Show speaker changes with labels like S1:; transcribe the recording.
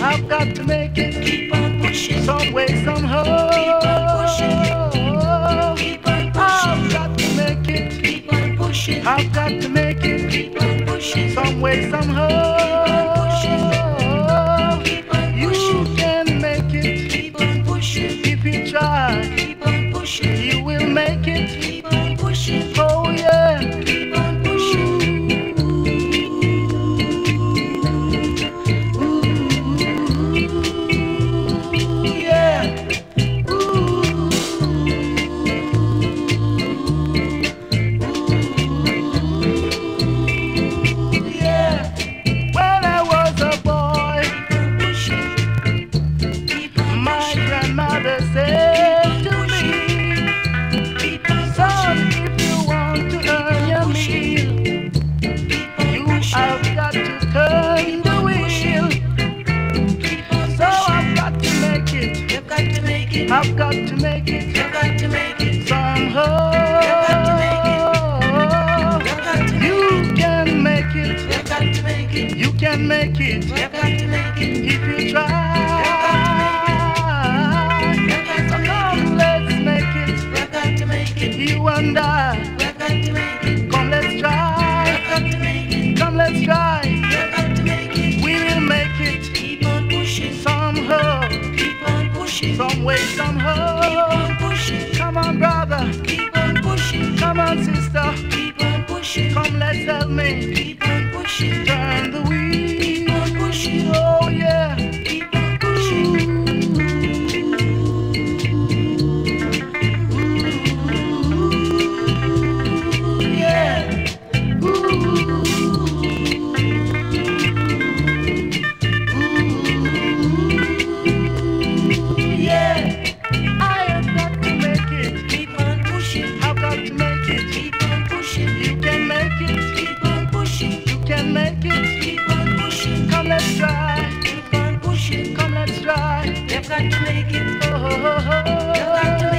S1: I've got to make it.
S2: Keep on pushing.
S1: Some way, somehow.
S2: Keep on pushing. Keep on pushing. I've
S1: got to make it.
S2: Keep on pushing.
S1: I've got to make it.
S2: Keep on pushing. Some
S1: way,
S2: somehow.
S1: I've got to make it. I've got to make it
S2: somehow. Can make it.
S1: You can make it. You can make it if you try.
S2: wait on
S1: her.
S2: Keep on pushing.
S1: Come on, brother.
S2: Keep on pushing.
S1: Come on, sister.
S2: Keep on pushing.
S1: Come, let's help me. got to make it. Oh, oh, oh, oh
S2: you got to